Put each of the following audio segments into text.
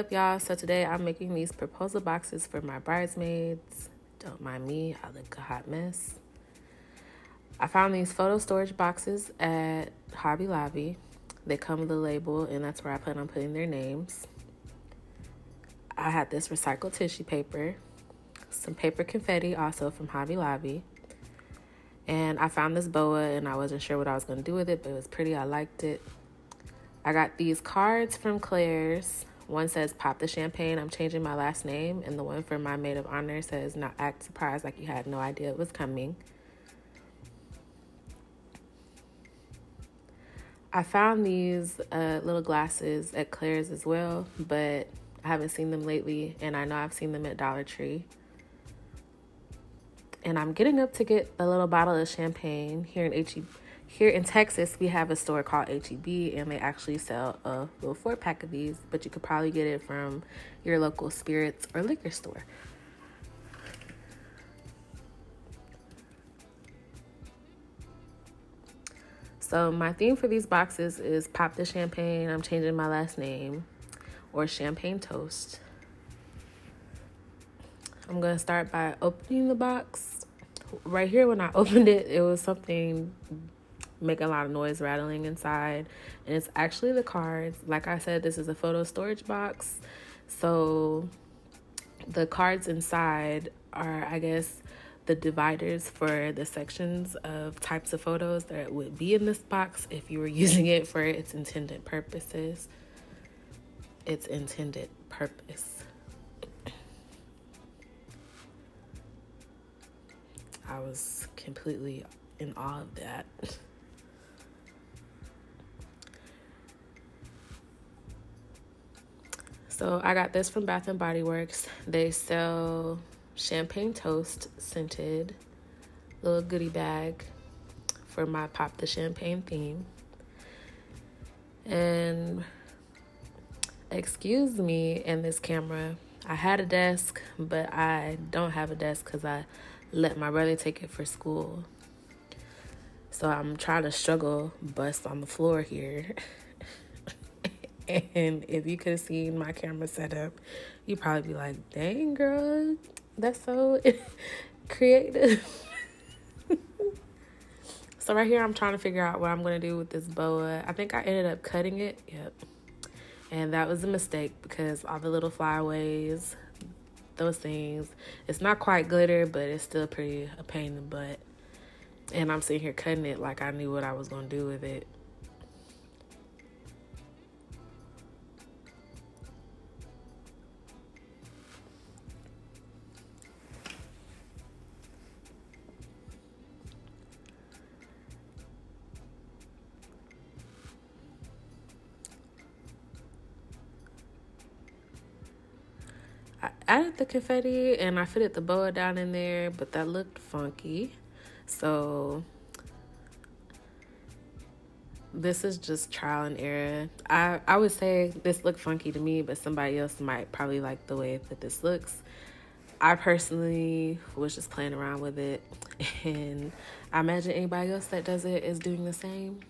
up, y'all? So today I'm making these proposal boxes for my bridesmaids. Don't mind me, I look a hot mess. I found these photo storage boxes at Hobby Lobby. They come with a label, and that's where I plan on putting their names. I had this recycled tissue paper, some paper confetti also from Hobby Lobby. And I found this boa, and I wasn't sure what I was going to do with it, but it was pretty. I liked it. I got these cards from Claire's. One says pop the champagne, I'm changing my last name. And the one for my maid of honor says not act surprised like you had no idea it was coming. I found these uh, little glasses at Claire's as well, but I haven't seen them lately, and I know I've seen them at Dollar Tree. And I'm getting up to get a little bottle of champagne here in HEB here in Texas, we have a store called HEB, and they actually sell a little four pack of these, but you could probably get it from your local spirits or liquor store. So, my theme for these boxes is Pop the Champagne, I'm changing my last name, or Champagne Toast. I'm going to start by opening the box. Right here, when I opened it, it was something make a lot of noise rattling inside. And it's actually the cards. Like I said, this is a photo storage box. So the cards inside are, I guess, the dividers for the sections of types of photos that would be in this box if you were using it for its intended purposes. Its intended purpose. I was completely in awe of that. So I got this from Bath and Body Works. They sell champagne toast scented little goodie bag for my pop the champagne theme. And excuse me and this camera. I had a desk, but I don't have a desk because I let my brother take it for school. So I'm trying to struggle bust on the floor here. And if you could have seen my camera setup, you'd probably be like, dang, girl, that's so creative. so, right here, I'm trying to figure out what I'm going to do with this boa. I think I ended up cutting it. Yep. And that was a mistake because all the little flyaways, those things, it's not quite glitter, but it's still pretty a pain in the butt. And I'm sitting here cutting it like I knew what I was going to do with it. Added the confetti and I fitted the boa down in there, but that looked funky. So this is just trial and error. I, I would say this looked funky to me, but somebody else might probably like the way that this looks. I personally was just playing around with it, and I imagine anybody else that does it is doing the same.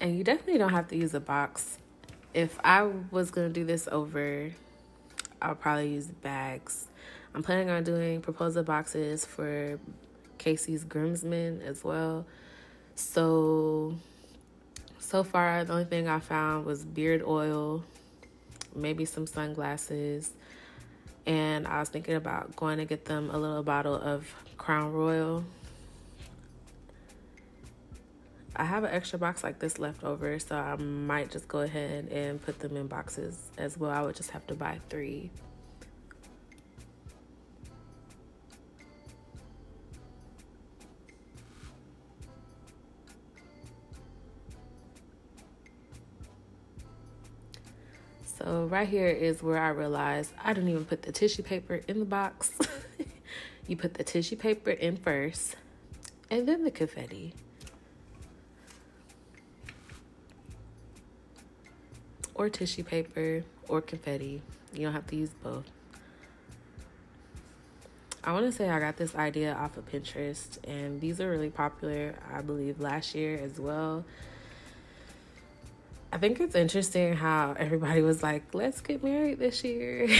And you definitely don't have to use a box if I was gonna do this over, I'll probably use bags. I'm planning on doing proposal boxes for Casey's groomsmen as well. So, so far, the only thing I found was beard oil, maybe some sunglasses, and I was thinking about going to get them a little bottle of Crown Royal I have an extra box like this left over, so I might just go ahead and put them in boxes as well. I would just have to buy three. So right here is where I realized I didn't even put the tissue paper in the box. you put the tissue paper in first and then the confetti. Or tissue paper or confetti. You don't have to use both. I want to say I got this idea off of Pinterest, and these are really popular, I believe, last year as well. I think it's interesting how everybody was like, let's get married this year.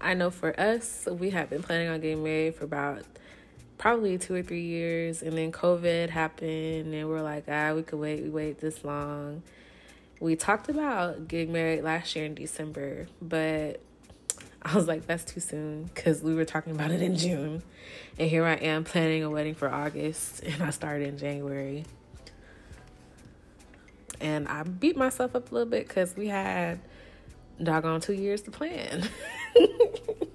I know for us, we have been planning on getting married for about probably two or three years, and then COVID happened, and we're like, ah, we could wait, we wait this long. We talked about getting married last year in December, but I was like, that's too soon because we were talking about it in June. And here I am planning a wedding for August, and I started in January. And I beat myself up a little bit because we had doggone two years to plan.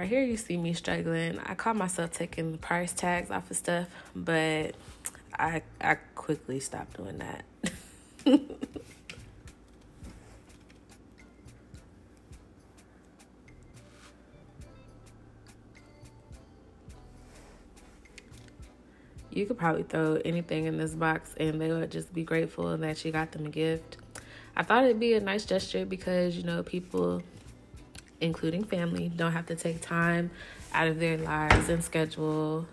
right here you see me struggling. I caught myself taking the price tags off of stuff, but I I quickly stopped doing that. you could probably throw anything in this box and they would just be grateful that you got them a gift. I thought it'd be a nice gesture because you know people including family, don't have to take time out of their lives and schedule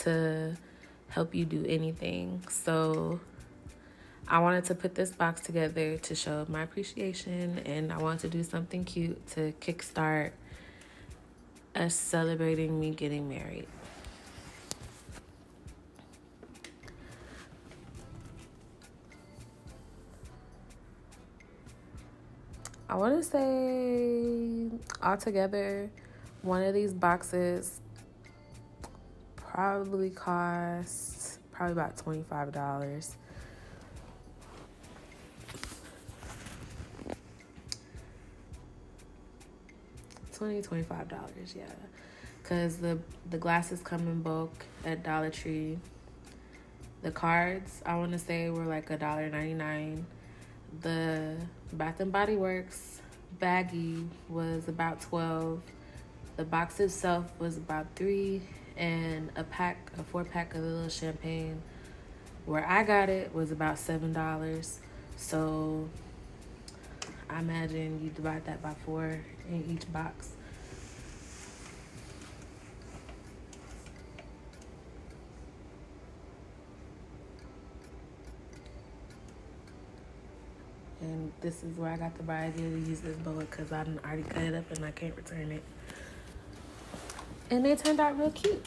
to help you do anything. So I wanted to put this box together to show my appreciation and I wanted to do something cute to kickstart us celebrating me getting married. I want to say altogether, one of these boxes probably costs probably about twenty five dollars. Twenty twenty five dollars, yeah, because the the glasses come in bulk at Dollar Tree. The cards I want to say were like a dollar ninety nine the Bath and Body Works baggie was about 12. The box itself was about 3 and a pack, a 4 pack of little champagne where I got it was about $7. So I imagine you divide that by 4 in each box. and this is where I got the idea to use this boa because I already cut it up and I can't return it. And they turned out real cute.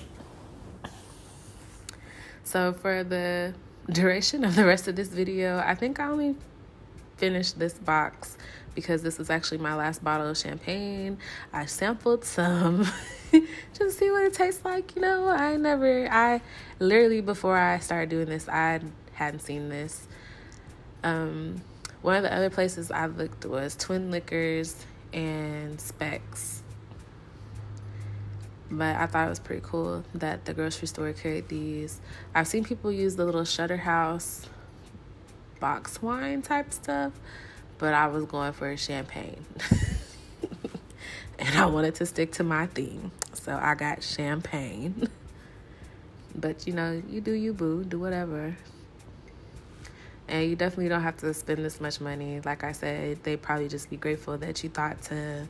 So for the duration of the rest of this video, I think I only finished this box because this is actually my last bottle of champagne. I sampled some just see what it tastes like. You know, I never, I literally before I started doing this, I hadn't seen this. Um, one of the other places I looked was Twin Liquors and Spec's. But I thought it was pretty cool that the grocery store carried these. I've seen people use the little Shutter House box wine type stuff, but I was going for champagne. and I wanted to stick to my theme. So I got champagne. but you know, you do you boo, do whatever and you definitely don't have to spend this much money. Like I said, they probably just be grateful that you thought to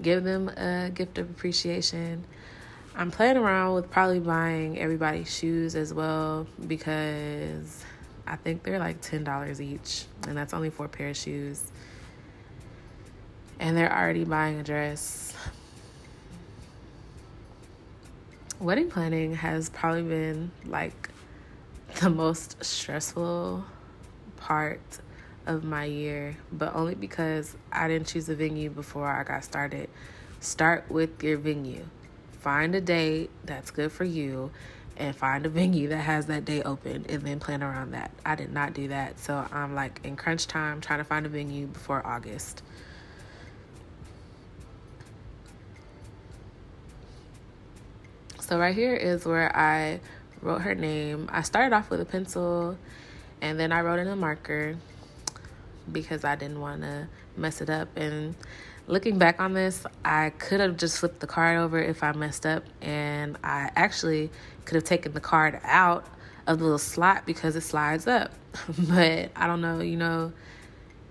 give them a gift of appreciation. I'm playing around with probably buying everybody shoes as well because I think they're like $10 each, and that's only four pair of shoes. And they're already buying a dress. Wedding planning has probably been like the most stressful part of my year, but only because I didn't choose a venue before I got started. Start with your venue. Find a date that's good for you and find a venue that has that day open and then plan around that. I did not do that. So I'm like in crunch time trying to find a venue before August. So right here is where I wrote her name. I started off with a pencil and then I wrote in a marker because I didn't want to mess it up. And looking back on this, I could have just flipped the card over if I messed up, and I actually could have taken the card out of the little slot because it slides up. but I don't know, you know,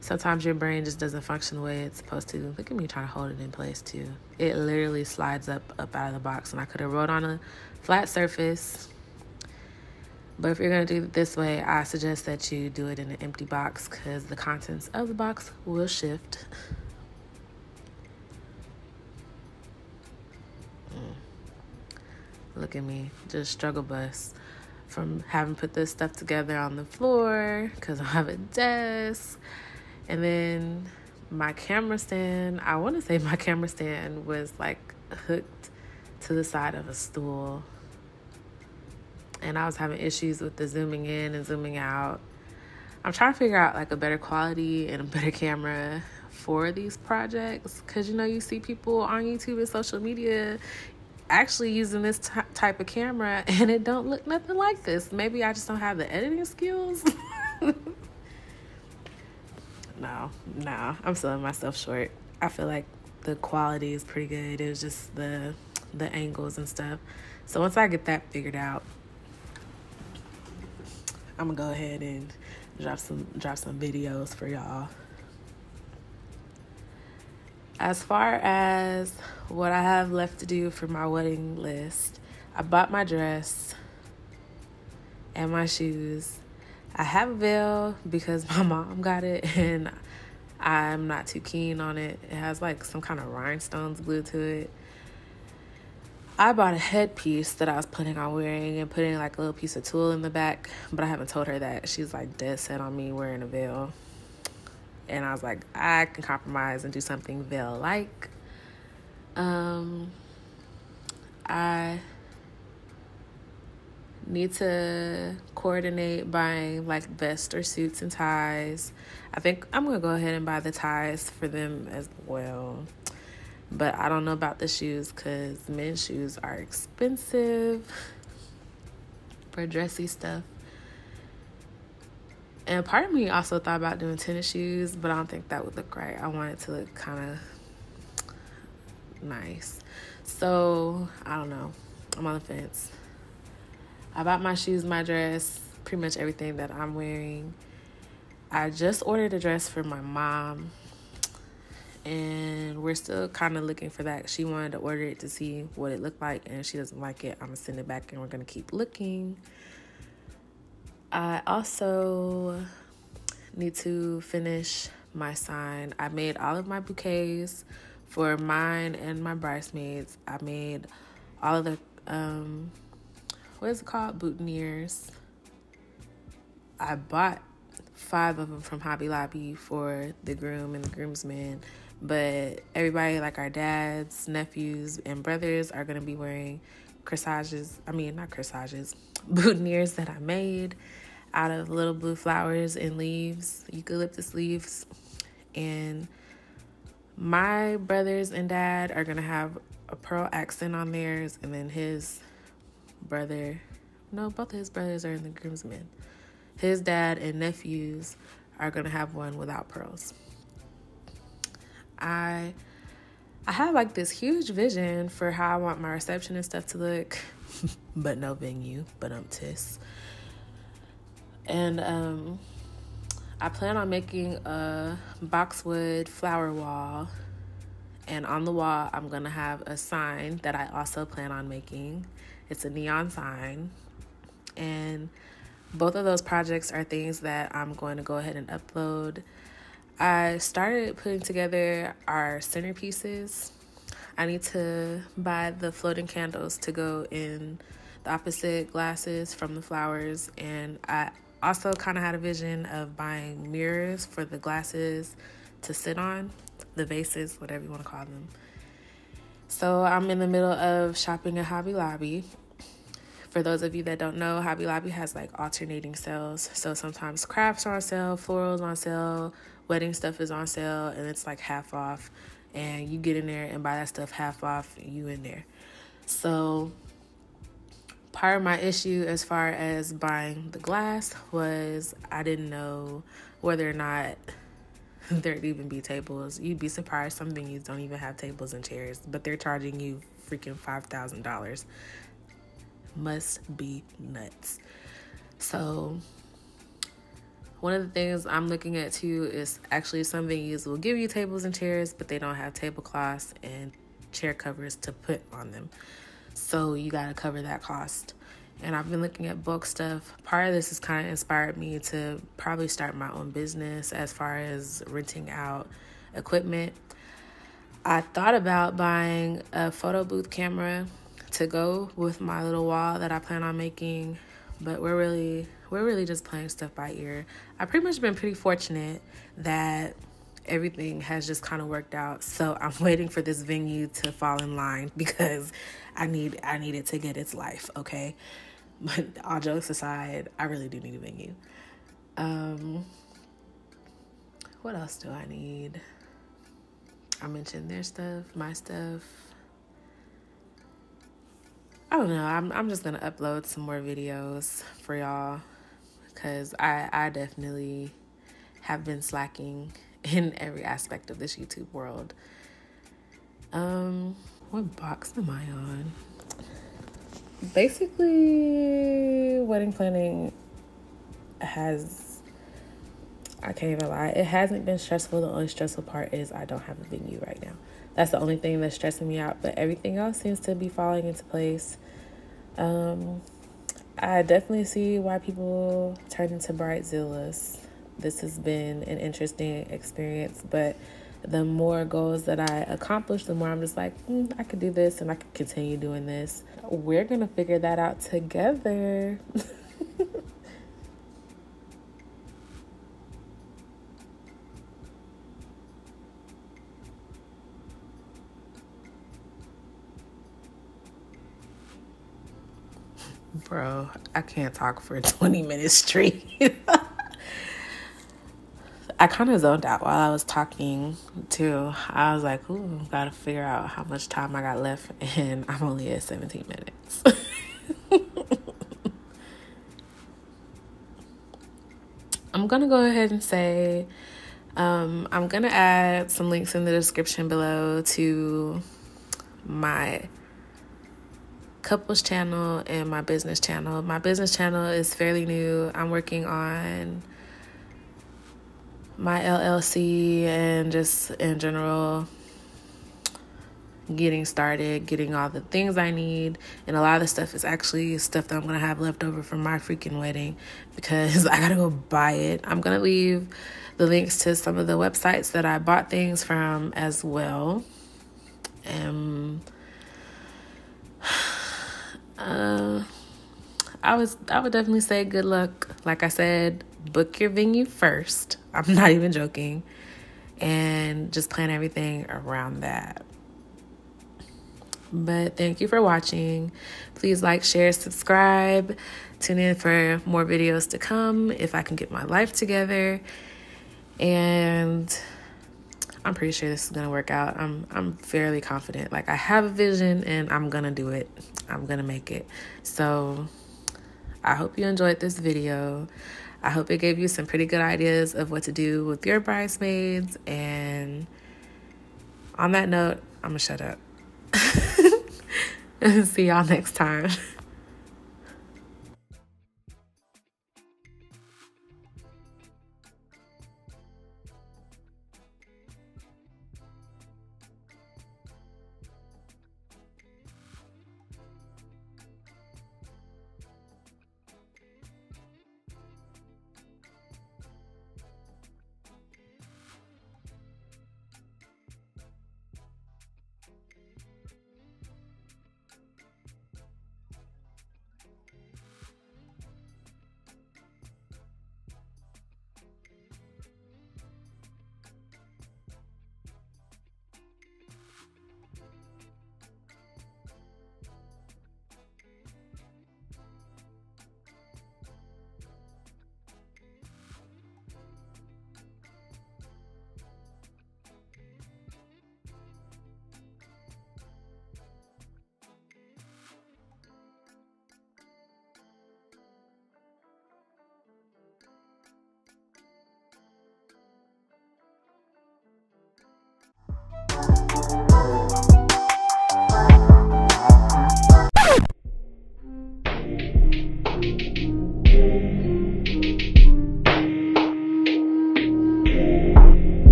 sometimes your brain just doesn't function the way it's supposed to. Look at me trying to hold it in place too. It literally slides up up out of the box, and I could have wrote on a flat surface. But if you're gonna do it this way, I suggest that you do it in an empty box because the contents of the box will shift. Mm. Look at me, just struggle bus from having put this stuff together on the floor because I have a desk and then my camera stand, I want to say my camera stand was like hooked to the side of a stool. And I was having issues with the zooming in and zooming out. I'm trying to figure out like a better quality and a better camera for these projects because you know you see people on YouTube and social media actually using this t- type of camera and it don't look nothing like this. Maybe I just don't have the editing skills. no, no, I'm selling myself short. I feel like the quality is pretty good. It was just the the angles and stuff. So once I get that figured out, I'm gonna go ahead and drop some drop some videos for y'all. As far as what I have left to do for my wedding list, I bought my dress and my shoes I have a veil because my mom got it and I'm not too keen on it. It has like some kind of rhinestones glued to it. I bought a headpiece that I was planning on wearing and putting like a little piece of tulle in the back, but I haven't told her that. She's like dead set on me wearing a veil. And I was like, I can compromise and do something veil like. Um, I need to coordinate buying like vests or suits and ties. I think I'm gonna go ahead and buy the ties for them as well. But I don't know about the shoes because men's shoes are expensive for dressy stuff. And part of me also thought about doing tennis shoes, but I don't think that would look right. I want it to look kind of nice. So I don't know. I'm on the fence. I bought my shoes, my dress, pretty much everything that I'm wearing. I just ordered a dress for my mom, and we're still kind of looking for that. She wanted to order it to see what it looked like, and she doesn't like it. I'm gonna send it back, and we're gonna keep looking. I also need to finish my sign. I made all of my bouquets for mine and my bridesmaids. I made all of the um, what is it called? Boutonnieres. I bought five of them from Hobby Lobby for the groom and the groomsmen. But everybody, like our dads, nephews, and brothers, are going to be wearing corsages. I mean, not corsages, boutonnieres that I made out of little blue flowers and leaves, eucalyptus leaves. And my brothers and dad are going to have a pearl accent on theirs, and then his brother, no, both of his brothers are in the groomsmen. His dad and nephews are gonna have one without pearls. I I have like this huge vision for how I want my reception and stuff to look, but no venue, but um tis. And um I plan on making a boxwood flower wall and on the wall I'm gonna have a sign that I also plan on making it's a neon sign. And both of those projects are things that I'm going to go ahead and upload. I started putting together our centerpieces. I need to buy the floating candles to go in the opposite glasses from the flowers. And I also kind of had a vision of buying mirrors for the glasses to sit on, the vases, whatever you want to call them. So I'm in the middle of shopping at Hobby Lobby. For those of you that don't know, Hobby Lobby has like alternating sales. So sometimes crafts are on sale, florals on sale, wedding stuff is on sale, and it's like half off. And you get in there and buy that stuff half off, you in there. So part of my issue as far as buying the glass was I didn't know whether or not there'd even be tables. You'd be surprised some venues don't even have tables and chairs, but they're charging you freaking five thousand dollars. Must be nuts. So, one of the things I'm looking at too is actually some venues will give you tables and chairs, but they don't have tablecloths and chair covers to put on them. So, you got to cover that cost. And I've been looking at book stuff. Part of this has kind of inspired me to probably start my own business as far as renting out equipment. I thought about buying a photo booth camera to go with my little wall that I plan on making, but we're really we're really just playing stuff by ear. I've pretty much been pretty fortunate that everything has just kind of worked out. So I'm waiting for this venue to fall in line because I need I need it to get its life, okay? But all jokes aside, I really do need a venue. Um what else do I need? I mentioned their stuff, my stuff. I don't know. I'm I'm just gonna upload some more videos for y'all because I I definitely have been slacking in every aspect of this YouTube world. Um, what box am I on? Basically, wedding planning has I can't even lie. It hasn't been stressful. The only stressful part is I don't have a venue right now. That's the only thing that's stressing me out. But everything else seems to be falling into place. Um, I definitely see why people turn into bridezillas. This has been an interesting experience, but the more goals that I accomplish, the more I'm just like, mm, I could do this and I could continue doing this. We're to figure that out together. Bro, I can't talk for 20 minutes straight. I kind of zoned out while I was talking too. I was like, ooh, gotta figure out how much time I got left, and I'm only at 17 minutes. I'm gonna go ahead and say um, I'm gonna add some links in the description below to my couples channel and my business channel. My business channel is fairly new. I'm working on my LLC and just in general getting started, getting all the things I need. And a lot of the stuff is actually stuff that I'm going to have left over from my freaking wedding because I got to go buy it. I'm going to leave the links to some of the websites that I bought things from as well. Um, uh, I was I would definitely say good luck. Like I said, book your venue first. I'm not even joking. And just plan everything around that. But thank you for watching. Please like, share, subscribe. Tune in for more videos to come if I can get my life together. And I'm pretty sure this is gonna work out. I'm I'm fairly confident. Like I have a vision and I'm gonna do it. I'm gonna make it. So I hope you enjoyed this video. I hope it gave you some pretty good ideas of what to do with your bridesmaids. And on that note, I'm gonna shut up. See y'all next time.